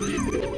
Yeah.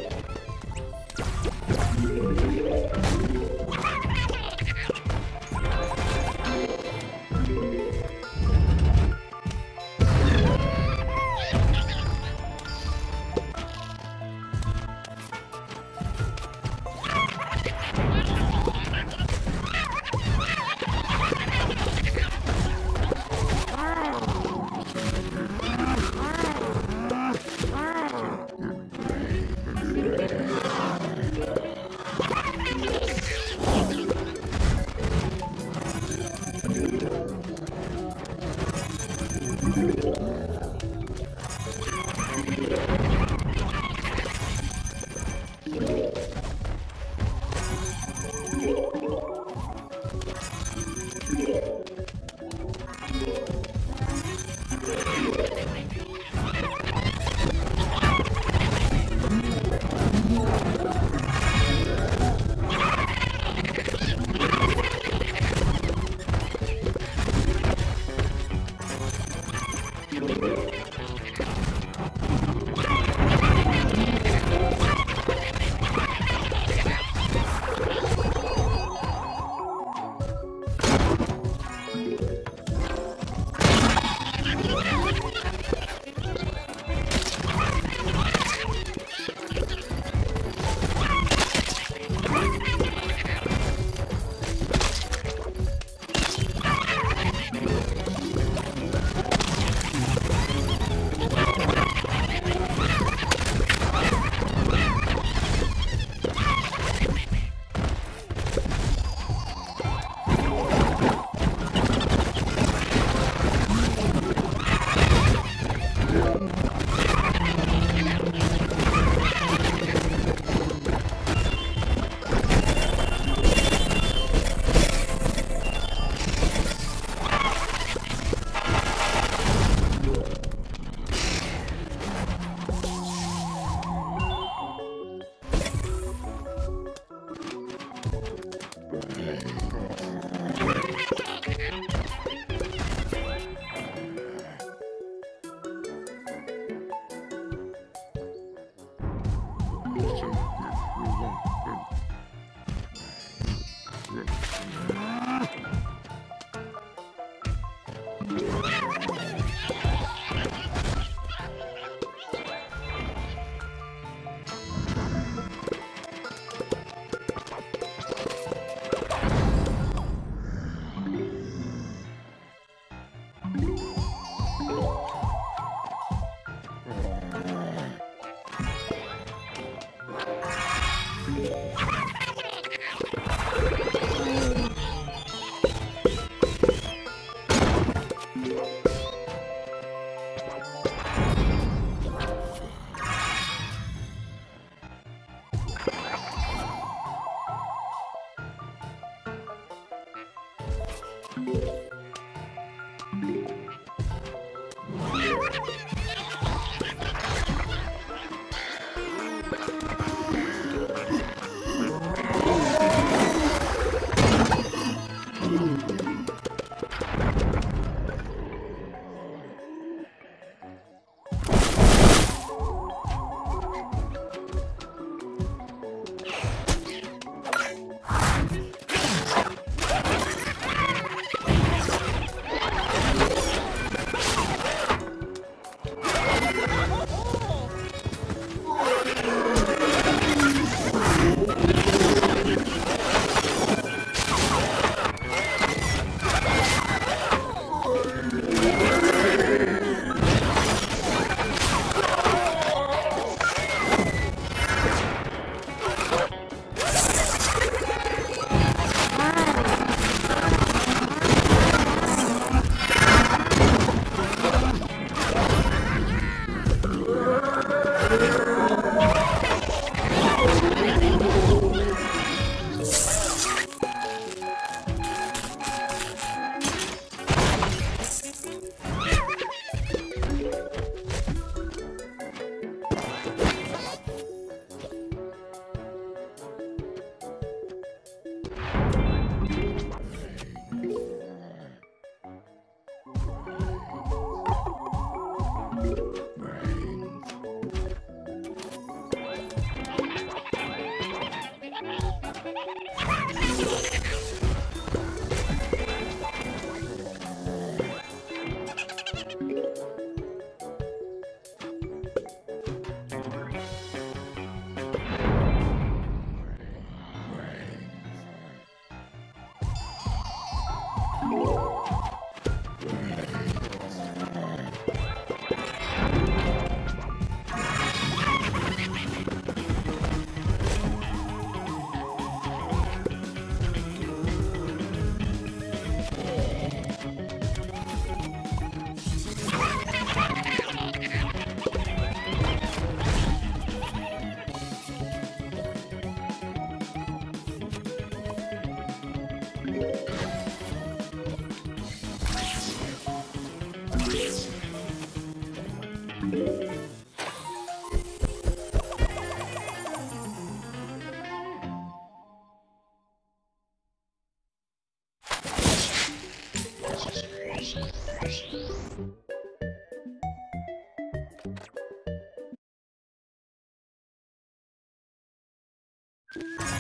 Música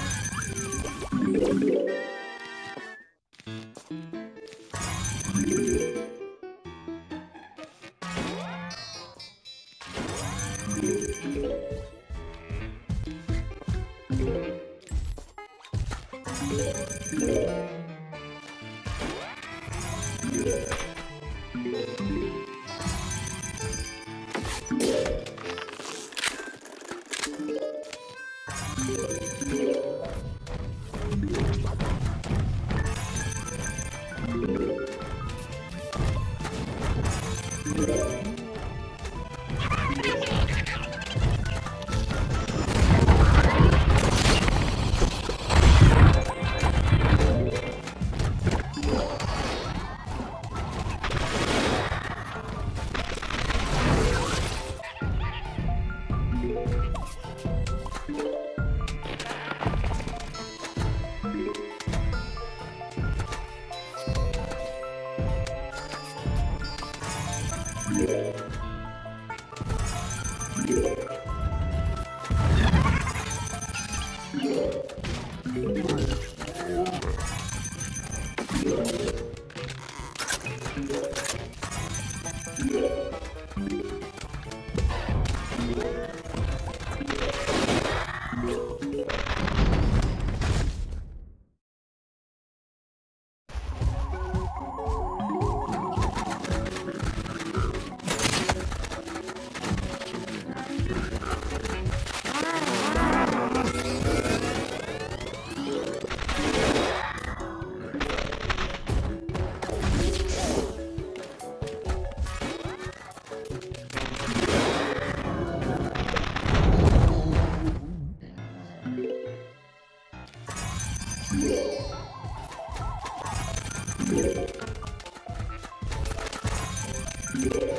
Yeah.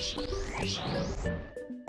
Podcast.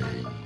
You